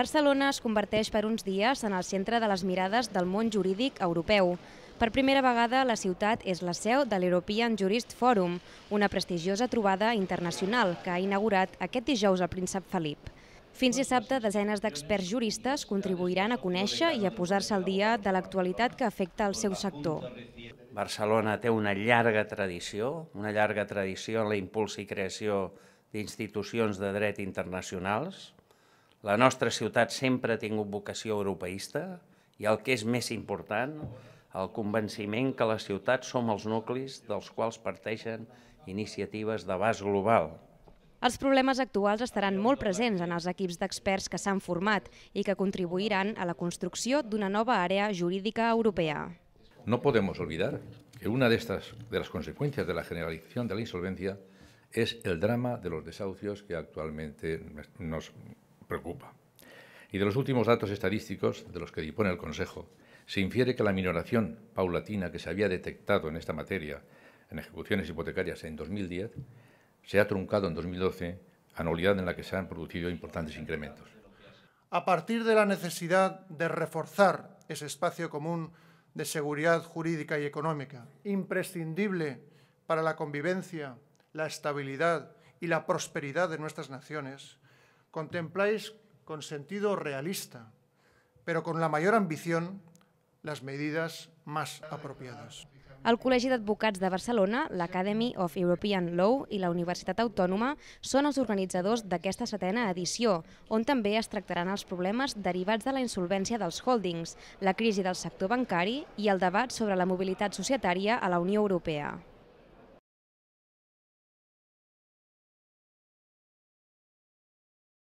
Barcelona es converteix per uns dies en el centre de les mirades del món jurídic europeu. Per primera vegada, la ciutat és la seu de l'European Jurist Forum, una prestigiosa trobada internacional que ha inaugurat aquest dijous el príncep Felip. Fins dissabte, desenes d'experts juristes contribuiran a conèixer i a posar-se al dia de l'actualitat que afecta el seu sector. Barcelona té una llarga tradició, una llarga tradició en la impuls i creació d'institucions de dret internacionals, la nostra ciutat sempre ha tingut vocació europeista i el que és més important, el convenciment que les ciutats som els nuclis dels quals parteixen iniciatives d'abast global. Els problemes actuals estaran molt presents en els equips d'experts que s'han format i que contribuiran a la construcció d'una nova àrea jurídica europea. No podemos olvidar que una de estas de las consecuencias de la generalización de la insolvencia es el drama de los desahucios que actualmente nos preocupa. Y de los últimos datos estadísticos de los que dispone el Consejo, se infiere que la minoración paulatina que se había detectado en esta materia en ejecuciones hipotecarias en 2010 se ha truncado en 2012, anualidad en la que se han producido importantes incrementos. A partir de la necesidad de reforzar ese espacio común de seguridad jurídica y económica, imprescindible para la convivencia, la estabilidad y la prosperidad de nuestras naciones, contempláis con sentido realista, pero con la mayor ambición, las medidas más apropiadas. El Col·legi d'Advocats de Barcelona, l'Academy of European Law i la Universitat Autònoma són els organitzadors d'aquesta setena edició, on també es tractaran els problemes derivats de la insolvència dels holdings, la crisi del sector bancari i el debat sobre la mobilitat societària a la Unió Europea.